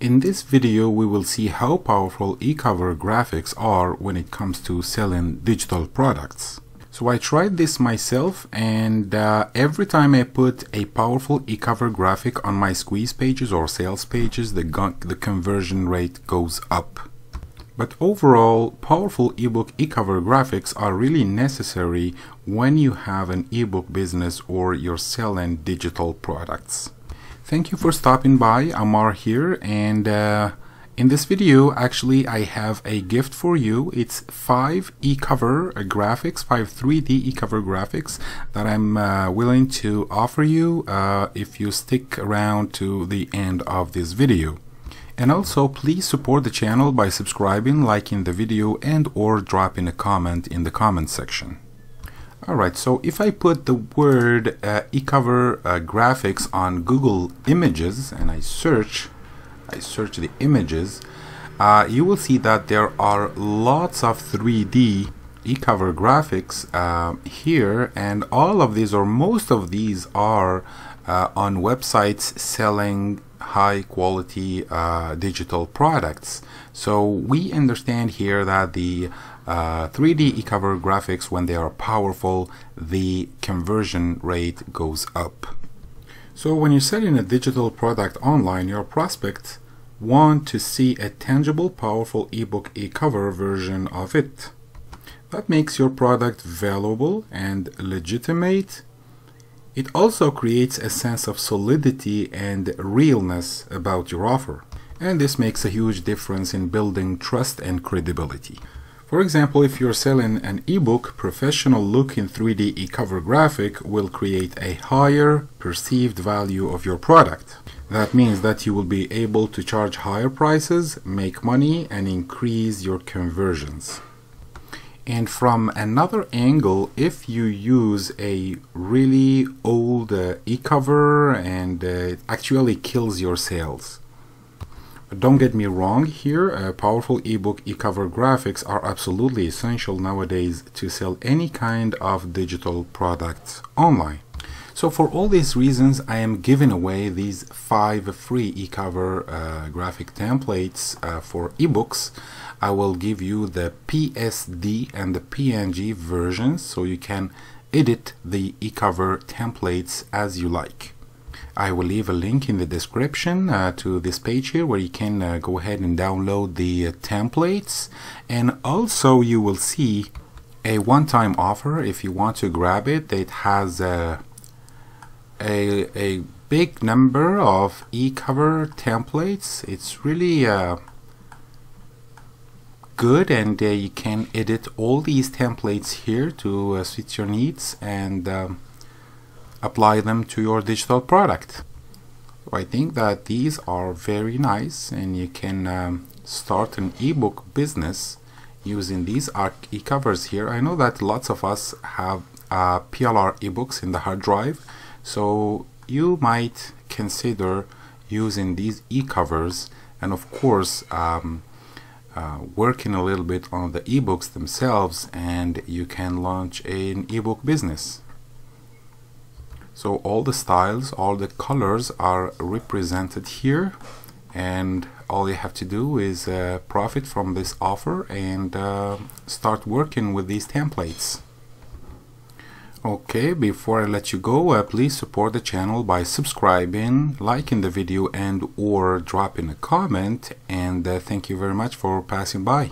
In this video we will see how powerful eCover graphics are when it comes to selling digital products. So I tried this myself and uh, every time I put a powerful eCover graphic on my squeeze pages or sales pages the, the conversion rate goes up. But overall, powerful ebook eCover graphics are really necessary when you have an ebook business or you're selling digital products. Thank you for stopping by. Amar here and uh, in this video actually I have a gift for you. It's 5 eCover graphics, 5 3D eCover graphics that I'm uh, willing to offer you uh, if you stick around to the end of this video. And also please support the channel by subscribing, liking the video and or dropping a comment in the comment section. Alright, so if I put the word uh, eCover uh, graphics on Google Images and I search, I search the images, uh, you will see that there are lots of 3D eCover graphics uh, here and all of these or most of these are uh, on websites selling high quality uh, digital products. So we understand here that the uh, 3D e-cover graphics, when they are powerful, the conversion rate goes up. So when you're selling a digital product online, your prospects want to see a tangible, powerful ebook e-cover version of it. That makes your product valuable and legitimate. It also creates a sense of solidity and realness about your offer. And this makes a huge difference in building trust and credibility. For example, if you're selling an ebook, professional looking 3D e-cover graphic will create a higher perceived value of your product. That means that you will be able to charge higher prices, make money, and increase your conversions. And from another angle, if you use a really old uh, e-cover and uh, it actually kills your sales. Don't get me wrong here, uh, powerful ebook e-cover graphics are absolutely essential nowadays to sell any kind of digital products online. So for all these reasons, I am giving away these five free e-cover uh, graphic templates uh, for ebooks. I will give you the PSD and the PNG versions so you can edit the e-cover templates as you like. I will leave a link in the description uh, to this page here where you can uh, go ahead and download the uh, templates. And also you will see a one-time offer if you want to grab it. It has a, a, a big number of e-cover templates. It's really uh, good and uh, you can edit all these templates here to uh, suit your needs and um, apply them to your digital product. So I think that these are very nice and you can um, start an ebook business using these e-covers here. I know that lots of us have uh, PLR ebooks in the hard drive so you might consider using these e-covers and of course um, uh, working a little bit on the ebooks themselves and you can launch an ebook business. So all the styles, all the colors are represented here and all you have to do is uh, profit from this offer and uh, start working with these templates. Okay, before I let you go, uh, please support the channel by subscribing, liking the video and or dropping a comment and uh, thank you very much for passing by.